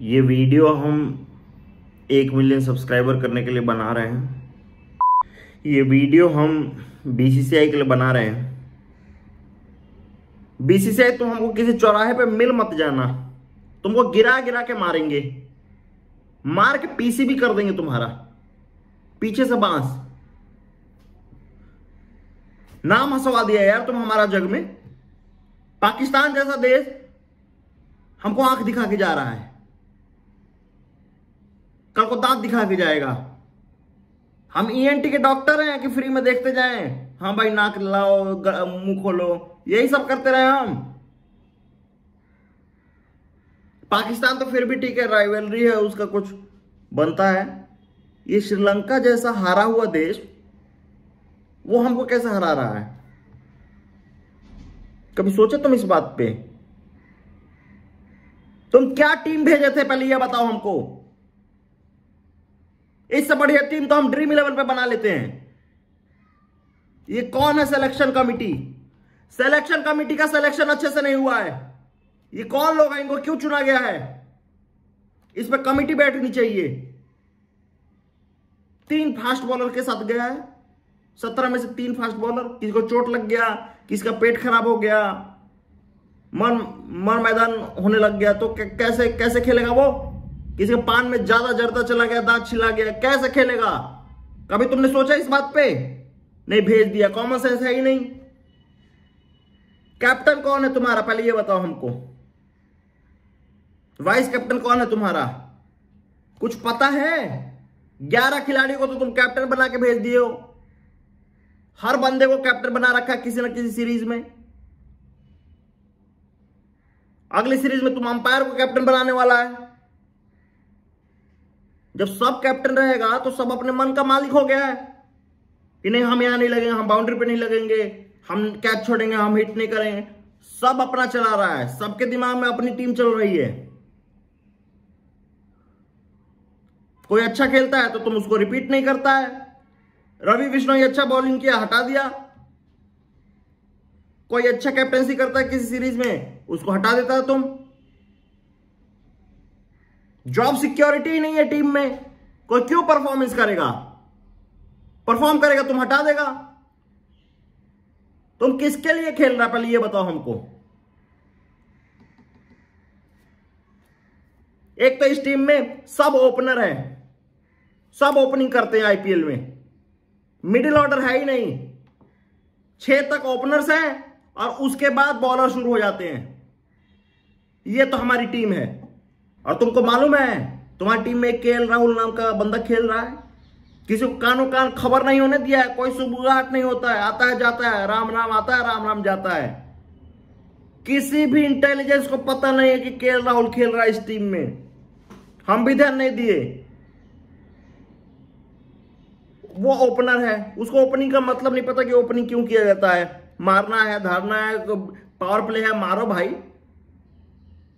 ये वीडियो हम एक मिलियन सब्सक्राइबर करने के लिए बना रहे हैं। ये वीडियो हम बीसीसीआई के लिए बना रहे हैं। बीसीसीआई तुम हमको किसी चौराहे पे मिल मत जाना। तुमको गिरा गिरा के मारेंगे। मार के पीसी भी कर देंगे तुम्हारा। पीछे से बाँस। नाम हंसवा दिया यार तुम हमारा जग में। पाकिस्तान जैसा देश हमको आँख दिखा के जा रहा है। कल को दांत दिखा के जाएगा। हम ईएनटी के डॉक्टर हैं कि फ्री में देखते जाएँ। हाँ भाई, नाक लाओ मुँह खोलो, यही सब करते रहे हम। पाकिस्तान तो फिर भी ठीक है राइवलरी है, उसका कुछ बनता है। ये श्रीलंका जैसा हारा हुआ देश, वो हमको कैसे हरा रहा है? कभी सोचे तुम इस बात पे? तुम क्या टीम भेजे थे पहले ये बताओ हमको। इससे बढ़िया टीम तो हम ड्रीम इलेवन पे बना लेते हैं। ये कौन है सिलेक्शन कमिटी सिलेक्शन कमिटी का सिलेक्शन अच्छे से नहीं हुआ है। ये कौन लोग हैं? इनको क्यों चुना गया है? इस पर कमिटी बैठनी चाहिए। तीन फास्ट बॉलर के साथ गया है। सत्रह में से तीन फास्ट बॉलर किसी को चोट लग गया, किसी का पेट खराब हो गया, मन मन मैदान होने लग गया तो कैसे कैसे खेलेगा वो? किसी के पान में ज़्यादा जरता चला गया, दांत छिला गया, कैसे खेलेगा? कभी तुमने सोचा इस बात पे? नहीं, भेज दिया कॉमन सेंस है ही नहीं। कैप्टन कौन है तुम्हारा? पहले ये बताओ हमको। वाइस कैप्टन कौन है तुम्हारा? कुछ पता है? ग्यारह खिलाड़ियों को तो तुम कैप्टन बना के भेज दिए हो। हर बंदे को कैप्टन बना रखा है किसी ना किसी सीरीज़ में। अगली सीरीज़ में तुम अंपायर को कैप्टन बनाने वाला है। जब सब कैप्टन रहेगा तो सब अपने मन का मालिक हो गया है। कि नहीं हम यहाँ नहीं लगेंगे, हम बाउंड्री पे नहीं लगेंगे। हम कैच छोड़ेंगे, हम हिट नहीं करेंगे। सब अपना चला रहा है। सबके दिमाग में अपनी टीम चल रही है। कोई अच्छा खेलता है तो तुम उसको रिपीट नहीं करता है। रवि विष्णु अच्छा बॉलिंग किया, हटा दिया। कोई अच्छा कैप्टनसी करता है किसी सीरीज़ में, उसको हटा देता है तुम। जॉब सिक्योरिटी ही नहीं है टीम में। कोई क्यों परफॉर्मेंस करेगा? परफॉर्म करेगा, तुम हटा देगा। तुम किसके लिए खेल रहा पहले ये बताओ हमको। एक तो इस टीम में सब ओपनर है। सब ओपनिंग करते हैं आईपीएल में। मिडिल ऑर्डर है ही नहीं। छह तक ओपनर्स हैं और उसके बाद बॉलर शुरू हो जाते हैं। ये तो हमारी टीम है। और तुमको मालूम है, तुम्हारी टीम में के राहुल नाम का बंदा खेल रहा है। किसी को कानो कान खबर नहीं होने दिया है, कोई सुबुगाहट नहीं होता है, आता है, जाता है, राम राम आता है, राम राम जाता है। किसी भी इंटेलिजेंस को पता नहीं है कि के राहुल खेल रहा है इस टीम में। हम भी ध्यान नहीं दिए। वो ओपनर है, उसको ओपनिंग का मतलब नहीं पता कि ओपनिंग क्यों किया जाता है। मारना है, धारना है पावर प्ले है, मारो भाई।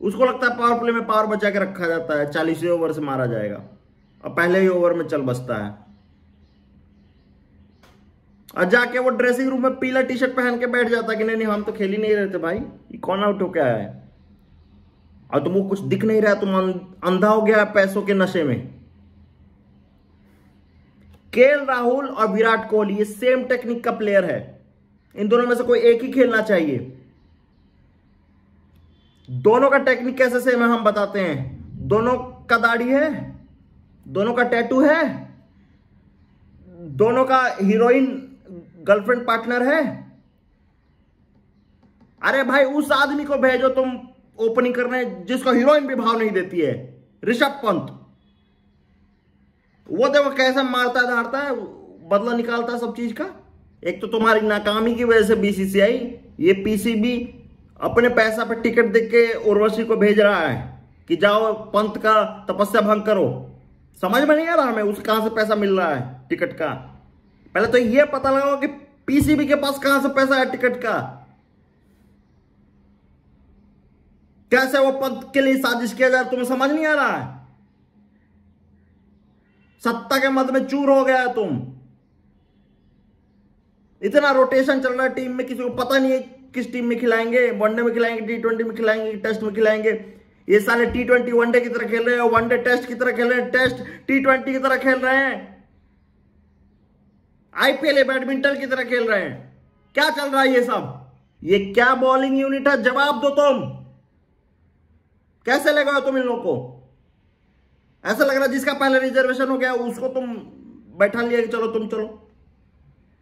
उसको लगता है पावर प्ले में पावर बचा के रखा जाता है चालीस ओवर से मारा जाएगा। और पहले ही ओवर में चल बसता है। और जाके वो ड्रेसिंग रूम में पीला टी शर्ट पहन के बैठ जाता कि नहीं नहीं, हम तो खेल ही नहीं रहे थे भाई। ये कौन आउट हो क्या है? और तुमको कुछ दिख नहीं रहा, तुम अंधा हो गया पैसों के नशे में। केएल, राहुल और विराट कोहली, ये सेम टेक्निक का प्लेयर है। इन दोनों में से कोई एक ही खेलना चाहिए। दोनों का टेक्निक कैसे सेम है हम बताते हैं। दोनों का दाढ़ी है, दोनों का टैटू है, दोनों का हीरोइन गर्लफ्रेंड पार्टनर है। अरे भाई, उस आदमी को भेजो, तुम ओपनिंग करने, जिसको हीरोइन भी भाव नहीं देती है। ऋषभ पंत। वो देखो कैसे मारता धारता है, बदला निकालता है सब चीज़ का। एक तो तुम्हारी नाकामी की वजह से बीसीसीआई ये पीसीबी अपने पैसा पर टिकट देख के उर्वशी को भेज रहा है कि जाओ, पंत का तपस्या भंग करो। समझ में नहीं आ रहा हमें, उस कहाँ से पैसा मिल रहा है टिकट का? पहले तो ये पता लगाओ कि पीसीबी के पास कहाँ से पैसा है टिकट का। कैसे वो पंत के लिए साजिश किया जाए, तुम्हें समझ नहीं आ रहा है? सत्ता के मद में चूर हो गया है तुम। इतना रोटेशन चल रहा है टीम में, किसी को पता नहीं है किस टीम में खिलाएँगे? वनडे में खिलाएँगे टी ट्वेंटी में खिलाएँगे टेस्ट में खिलाएँगे? ये साले टी ट्वेंटी वनडे की तरह खेल रहे हैं वनडे टेस्ट की तरह खेल रहे हैं टेस्ट टी ट्वेंटी की तरह खेल रहे हैं। आईपीएल बैडमिंटन की तरह खेल रहे हैं। क्या चल रहा है ये सब? ये क्या बॉलिंग यूनिट है? जवाब दो तुम। कैसे लगा तुम इन लोग को? ऐसा लग रहा है जिसका पहले रिजर्वेशन हो गया, उसको तुम बैठा लिया कि चलो तुम चलो।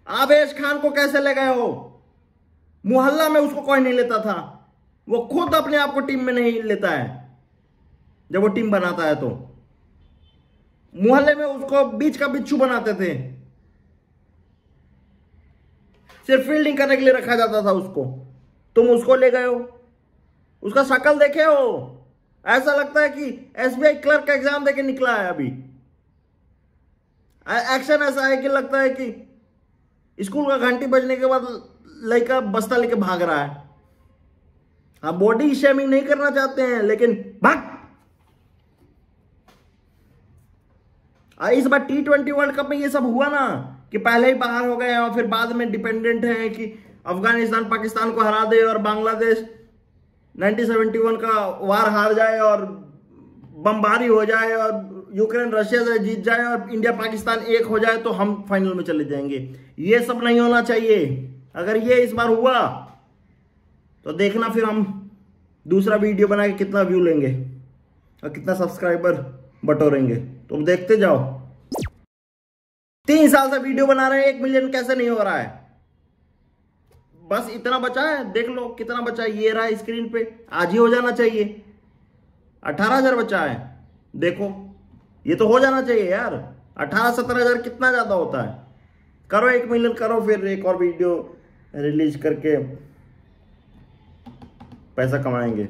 आवेश खान को कैसे ले गए हो? मोहल्ला में उसको कोई नहीं लेता था। वो खुद अपने आप को टीम में नहीं लेता है। जब वो टीम बनाता है तो। मोहल्ले में उसको बीच का बिच्छू बनाते थे। सिर्फ़ फील्डिंग करने के लिए रखा जाता था उसको। तुम उसको ले गए हो। उसका शकल देखे हो। ऐसा लगता है कि एसबीआई क्लर्क का एग्ज़ाम देके निकला है अभी। एक्शन ऐसा है कि लगता है कि स्कूल का घंटी बजने के बाद लड़का बस्ता लेके भाग रहा है। आप बॉडी शेमिंग नहीं करना चाहते हैं, लेकिन भाग। इस बार टी ट्वेंटी वर्ल्ड कप में ये सब हुआ ना, कि पहले ही बाहर हो गए और फिर बाद में डिपेंडेंट है कि अफ़गानिस्तान पाकिस्तान को हरा दे और बांग्लादेश 1971 का वार हार जाए और बमबारी हो जाए और यूक्रेन, रशिया से जीत जाए और इंडिया, पाकिस्तान एक हो जाए तो हम फाइनल में चले जाएँगे। ये सब नहीं होना चाहिए। अगर ये इस बार हुआ तो देखना फिर हम दूसरा वीडियो बना के कितना व्यू लेंगे और कितना सब्सक्राइबर बटोरेंगे। तो देखते जाओ। तीन साल से वीडियो बना रहे हैं, एक मिलियन कैसे नहीं हो रहा है? बस इतना बचा है, देख लो कितना बचा है, ये रहा है स्क्रीन पे, आज ही हो जाना चाहिए। अठारह हज़ार बचा है, देखो, ये तो हो जाना चाहिए यार। अठारह सत्रह हज़ार कितना ज़्यादा होता है। करो एक मिलियन करो फिर एक और वीडियो। रिलीज़ करके पैसा कमाएँगे।